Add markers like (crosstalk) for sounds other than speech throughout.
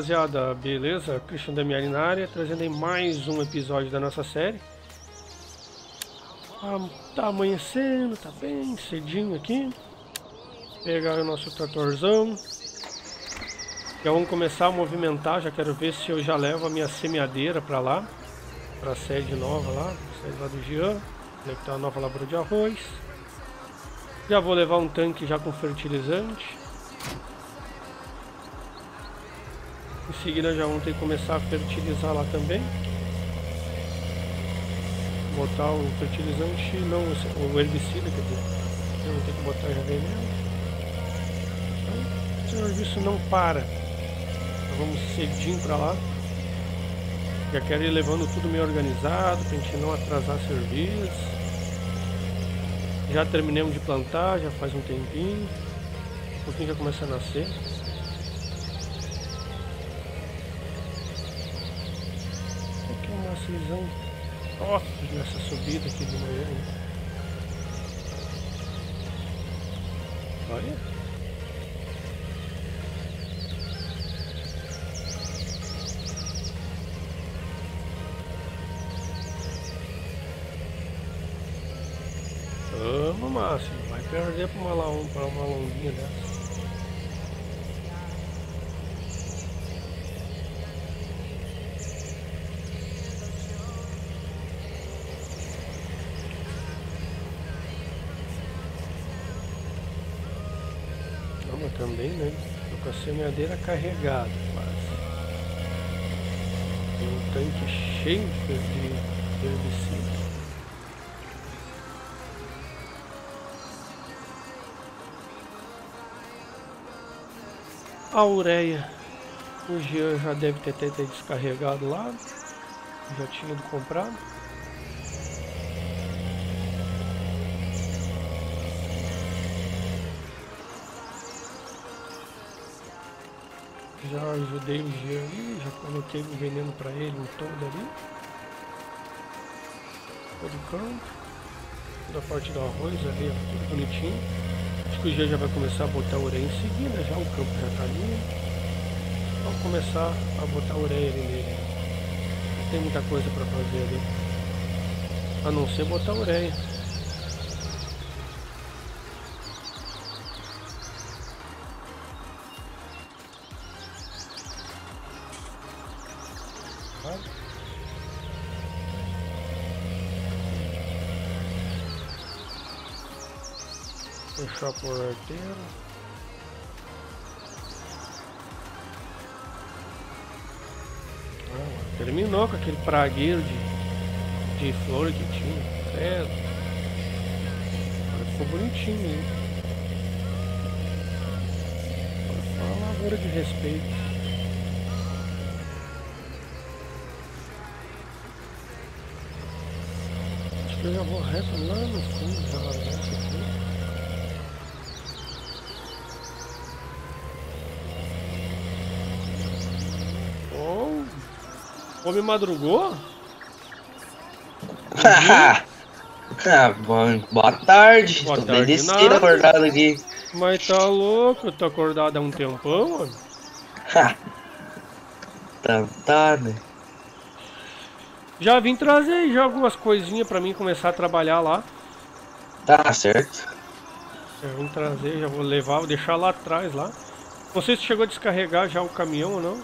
rapaziada, beleza? Christian Damiani na área, trazendo aí mais um episódio da nossa série. Ah, tá amanhecendo, tá bem cedinho aqui. Pegar o nosso tratorzão. Já vamos começar a movimentar, já quero ver se eu já levo a minha semeadeira para lá. Pra sede nova lá, sede lá do Jean. Conectar a nova lavoura de arroz. Já vou levar um tanque já com fertilizante. Em seguida já vamos ter que começar a fertilizar lá também. Botar o fertilizante, não, o herbicida, quer dizer. Eu vou ter que botar já veneno. Então, o serviço não para. Então, vamos cedinho para lá. Já quero ir levando tudo meio organizado, pra gente não atrasar serviço. Já terminamos de plantar, já faz um tempinho. Um pouquinho já começa a nascer. Visão top nessa subida aqui de manhã. Olha. Vamos, Márcio. Vai perder para uma, uma longuinha dessa. Também, né? Tô com a semeadeira carregada quase. Tem um tanque cheio de herbicida. A ureia, o Jean já deve ter, ter, ter descarregado lá, já tinha comprado. Já ajudei o Jean ali, já coloquei o veneno para ele em todo ali. Todo campo. Toda a parte do arroz ali, tudo bonitinho. Acho que o Jean já vai começar a botar ureia em seguida, já o campo já tá ali. Vamos começar a botar ureia ali nele. Não tem muita coisa para fazer ali. A não ser botar ureia. Puxar por arteiro. Ah, terminou com aquele pragueiro de, de flor que tinha. É. Agora ficou bonitinho, hein? Agora foi uma lavoura de respeito. Que eu já vou reto lá no fundo, já largar essa aqui. Homem madrugou? (laughs) ah, bom, boa tarde. Boa Tô tarde, bem descido acordado aqui. Mas tá louco, eu tô acordado há um tempão, mano. (laughs) tá, tá, né? Já vim trazer já algumas coisinhas pra mim começar a trabalhar lá. Tá certo. Já vim trazer, já vou levar, vou deixar lá atrás lá. Não sei se chegou a descarregar já o caminhão ou não.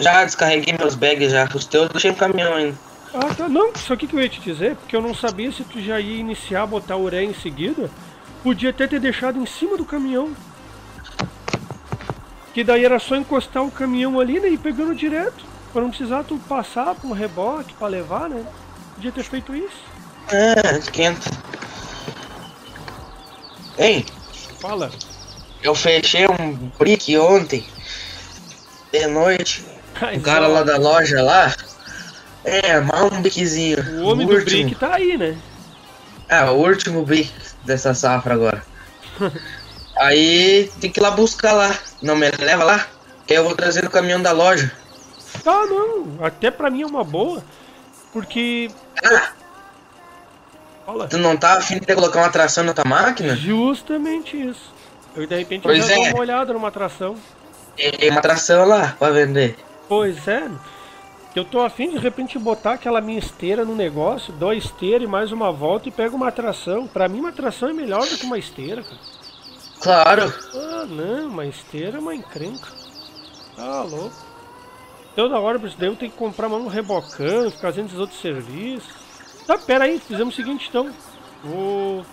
Já descarreguei meus bags já. Os teus eu deixei no caminhão ainda. Ah, tá. Não, só que eu ia te dizer, porque eu não sabia se tu já ia iniciar a botar ureia em seguida. Podia até ter deixado em cima do caminhão. Que daí era só encostar o caminhão ali, né? E pegando direto. Pra não precisar tu passar com um reboque pra levar, né? Podia ter feito isso. É, esquenta. Ei! Fala. Eu fechei um brick ontem. De noite. O cara lá da loja lá. É, mal um biquezinho. O homem o do último. brick tá aí, né? É, o último brick dessa safra agora. (laughs) aí tem que ir lá buscar lá. Não me leva lá? Que eu vou trazer no caminhão da loja. Ah, não. Até pra mim é uma boa. Porque. Ah. Fala. Tu não tá afim de colocar uma tração na tua máquina? Justamente isso. Eu de repente pois já é. dou uma olhada numa tração. Tem uma tração lá pra vender. Pois é. Eu tô afim de, de repente botar aquela minha esteira no negócio, dou a esteira e mais uma volta e pego uma atração. Pra mim uma atração é melhor do que uma esteira, cara. Claro. Ah não, uma esteira é uma encrenca. Tá louco. Toda hora daí eu tenho que comprar mais um rebocão, ficar fazendo esses outros serviços. Tá, pera aí, fizemos o seguinte então. Vou.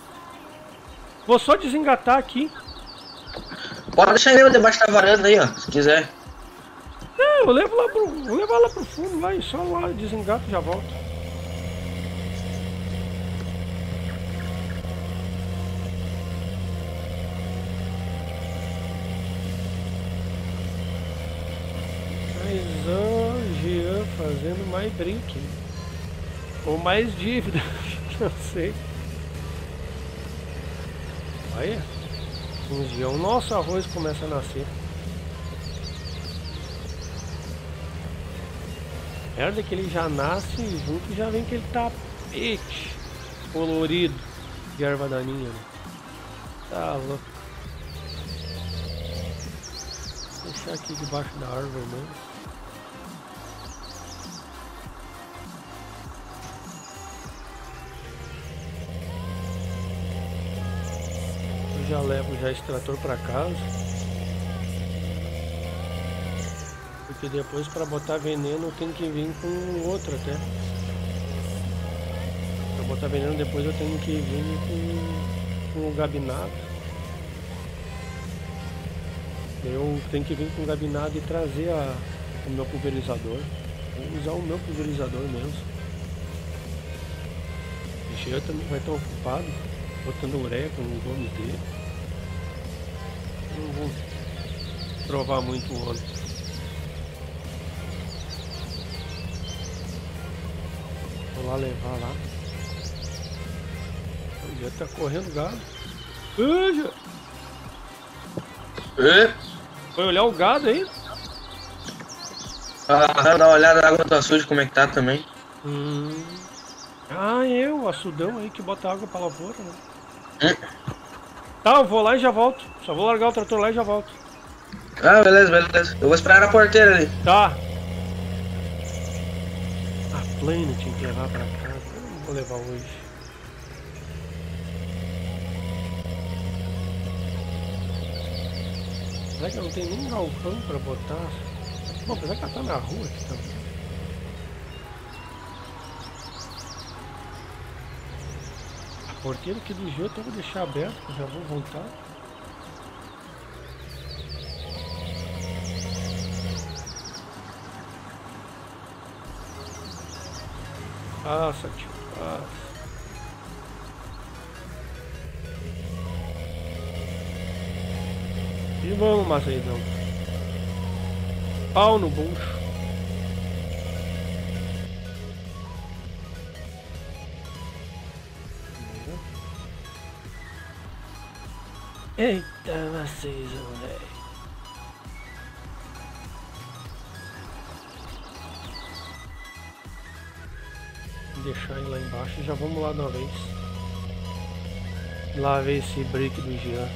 Vou só desengatar aqui. Pode deixar ele debaixo da varanda aí, ó, se quiser. Não, eu levo lá pro. Vou levar lá pro fundo lá e só lá desengato e já volto. Mas ó, Jean fazendo mais drink. Ou mais dívida, (laughs) não sei. Olha, um dia o nosso arroz começa a nascer. Merda que ele já nasce junto já vem aquele tapete colorido de erva daninha. Né? Tá louco. Vou deixar aqui debaixo da árvore mesmo. Já levo já esse trator para casa. Porque depois para botar veneno tem que vir com outro até. Para botar veneno depois eu tenho que vir com, com o gabinado. Eu tenho que vir com o gabinado e trazer a, o meu pulverizador. Vou usar o meu pulverizador mesmo. O também vai estar ocupado botando ureia com os homens dele não vou provar muito o óleo. Vou lá levar lá. Já tá correndo gado. Veja! É? Foi olhar o gado aí? Ah, dá uma olhada na água do açude como é que tá também. Hum. Ah, eu, o açudão aí que bota água pra lavoura, né? Hum. Tá, eu vou lá e já volto. Só vou largar o trator lá e já volto. Ah, beleza, beleza. Eu vou esperar na porteira ali. Tá. A plane tinha que levar pra casa. Eu não vou levar hoje. Será que não tem nem galpão pra botar? Bom, apesar que ela tá na rua aqui também. Porteiro aqui do jeito eu vou deixar aberto, que já vou voltar. Passa, tio, passa. E vamos, Maceidão. Pau no bucho. Eita, vocês, velho. Deixar ele lá embaixo e já vamos lá de uma vez. Lá ver esse brick do Jean.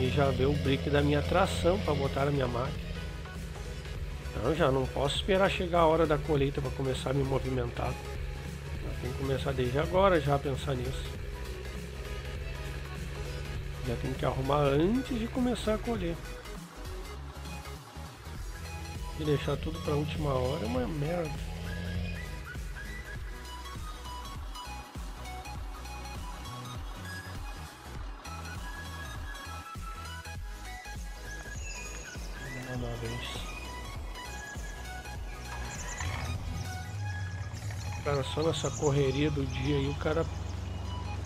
E já ver o brick da minha tração para botar na minha máquina. Então já não posso esperar chegar a hora da colheita para começar a me movimentar. Tem que começar desde agora já a pensar nisso. Já tem que arrumar antes de começar a colher. E deixar tudo para a última hora é uma merda. Só nessa correria do dia aí o cara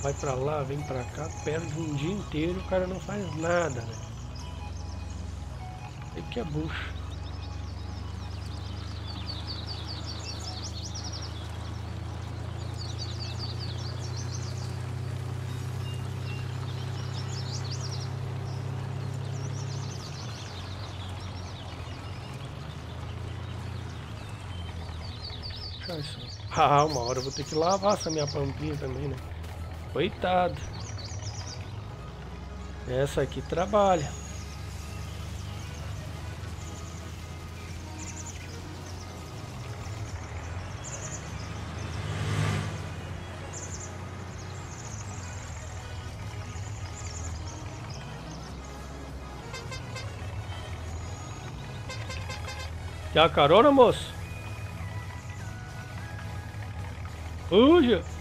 vai pra lá, vem pra cá, perde um dia inteiro o cara não faz nada, né? Aí que é bucho. (laughs) Ah, uma hora eu vou ter que lavar essa minha pampinha também, né? Coitado. Essa aqui trabalha. Quer a carona, moço? Fuja!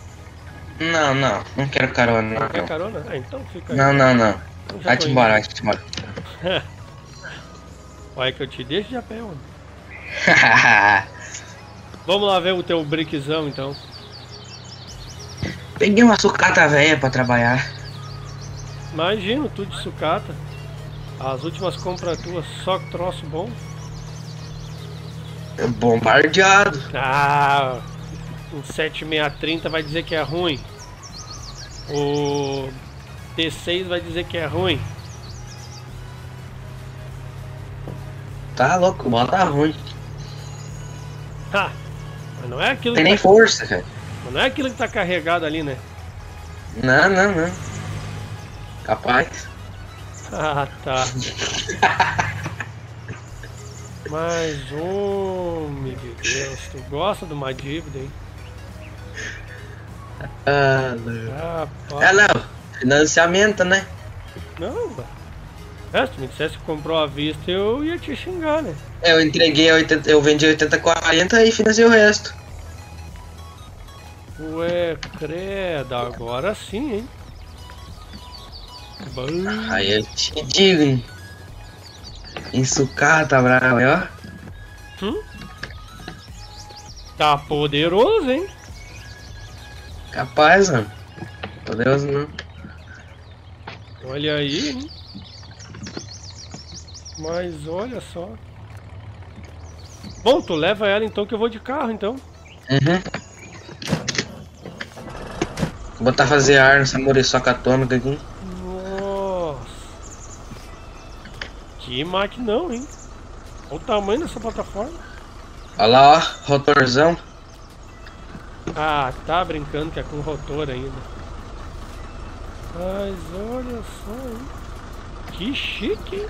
Não, não, não quero carona. Não quer Não, carona? Ah, então fica aí. não, não. não. Então já Vai tô te indo. embora, vai te embora. (laughs) Olha que eu te deixo de a pé, mano. Vamos lá ver o teu briquezão, então. Peguei uma sucata velha pra trabalhar. Imagino, tudo de sucata. As últimas compras tuas, só troço bom. Bombardeado. Ah, um 7630 vai dizer que é ruim. O T6 vai dizer que é ruim. Tá louco, bola tá ruim. Ha! Mas não é aquilo Tem que nem tá, força, cara. mas não é aquilo que tá carregado ali, né? Não, não, não. Capaz. Ah, tá. Mas, homem de Deus, tu gosta de uma dívida, hein? Ah, não. É, não. Financiamento, né? Não. É, se me dissesse que comprou à vista, eu ia te xingar, né? Eu entreguei 80, eu vendi 80, 40 e financei o resto. Ué, credo, agora sim, hein? Bom, Aí eu te digo, hein? Em sucata brava, aí, ó. tá poderoso, hein? Capaz, mano. Poderoso não. Olha aí, hein? Mas olha só. Bom, tu leva ela então que eu vou de carro, então. Uhum. Vou botar fazer ar nessa muriçoca atômica aqui. Nossa. Que maquinão, hein? Olha o tamanho dessa plataforma. Olha lá, ó, rotorzão. Ah, tá brincando que é com rotor ainda. Mas olha só, hein? Que chique, hein?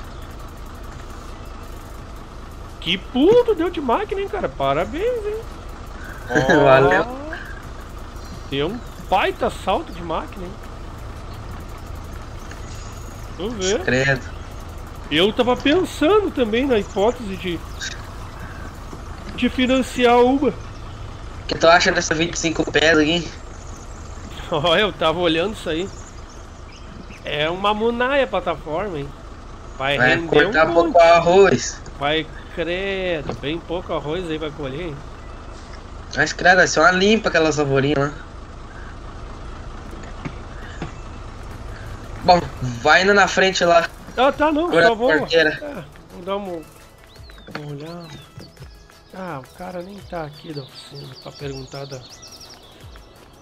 Que pulo tu deu de máquina, hein, cara? Parabéns, hein? (laughs) Ó, Valeu. Deu um baita salto de máquina, hein? Tu vê? Credo. Eu tava pensando também na hipótese de. de financiar uma. O que tu acha dessa 25 pés aqui? (laughs) Ó, eu tava olhando isso aí. É uma munaia plataforma, hein? Vai Vai cortar um pouco arroz. Vai credo, bem pouco arroz aí vai colher, hein? Mas credo, vai ser uma limpa aquela savourinha lá. Bom, vai indo na frente lá. Ah, tá, não, Olha só a vou. porteira. É, vou dar uma, uma olhada. Ah, o cara nem tá aqui da oficina pra perguntar da.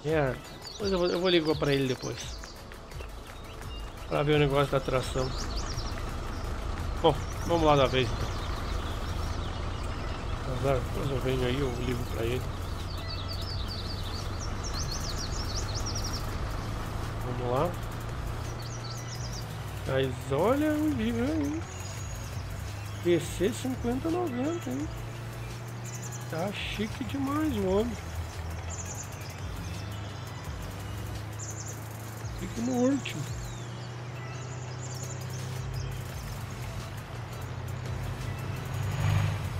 Depois eu vou, eu vou ligar pra ele depois. Pra ver o negócio da atração. Bom, vamos lá da vez então. Azar, depois eu venho aí, eu ligo pra ele. Vamos lá. Mas olha o dia aí. PC 5090, hein? Tá chique demais o homem. Fique no último.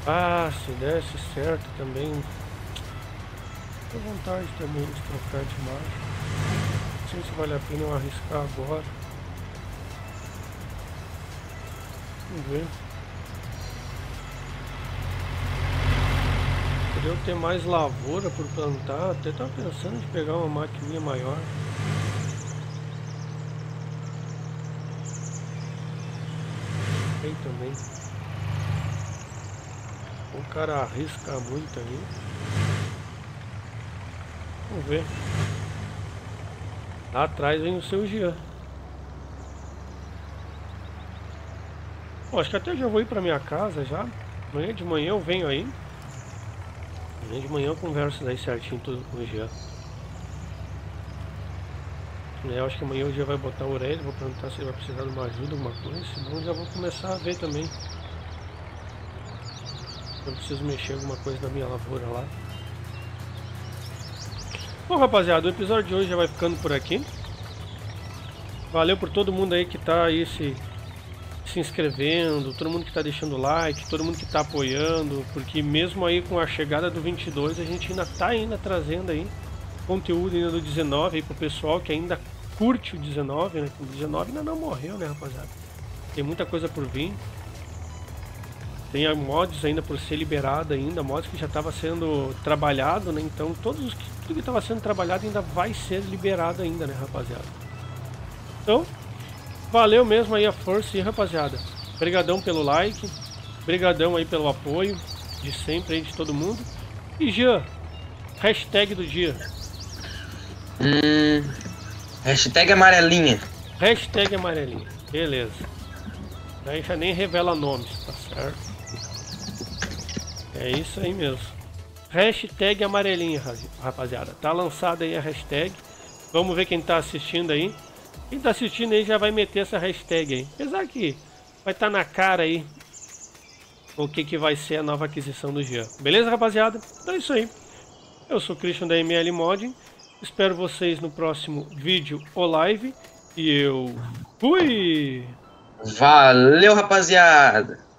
Ah, se desse certo também. Tô vontade também de trocar de marcha. Não sei se vale a pena eu arriscar agora. Vamos ver. Podia eu ter mais lavoura por plantar, até tava pensando em pegar uma maquininha maior. Aí também. O cara arrisca muito aí. Vamos ver. Lá atrás vem o seu Jean. Bom, acho que até já vou ir pra minha casa já. Amanhã de manhã eu venho aí. De manhã eu converso daí certinho tudo com o Jean. É, Eu acho que amanhã o Jean vai botar o vou perguntar se ele vai precisar de uma ajuda, alguma coisa, senão já vou começar a ver também. Eu preciso mexer alguma coisa na minha lavoura lá. Bom rapaziada, o episódio de hoje já vai ficando por aqui. Valeu por todo mundo aí que tá aí se se inscrevendo, todo mundo que está deixando like, todo mundo que está apoiando, porque mesmo aí com a chegada do 22 a gente ainda está ainda trazendo aí conteúdo ainda do 19 aí pro pessoal que ainda curte o 19, né? O 19 ainda não morreu, né, rapaziada? Tem muita coisa por vir. Tem mods ainda por ser liberado ainda, mods que já estava sendo trabalhado, né? Então todos os, tudo que estava sendo trabalhado ainda vai ser liberado ainda, né, rapaziada? Então, valeu mesmo aí a força e rapaziada. Obrigadão pelo like, brigadão aí pelo apoio de sempre aí de todo mundo. E Jean, hashtag do dia. Hum, hashtag amarelinha. Hashtag amarelinha, beleza. Daí já nem revela nomes, tá certo? É isso aí mesmo. Hashtag amarelinha, rapaziada. Tá lançada aí a hashtag. Vamos ver quem tá assistindo aí. Quem tá assistindo aí já vai meter essa hashtag aí. Apesar que vai estar tá na cara aí o que, que vai ser a nova aquisição do Jean. Beleza, rapaziada? Então é isso aí. Eu sou o Christian da ML Modding. Espero vocês no próximo vídeo ou live. E eu fui! Valeu, rapaziada!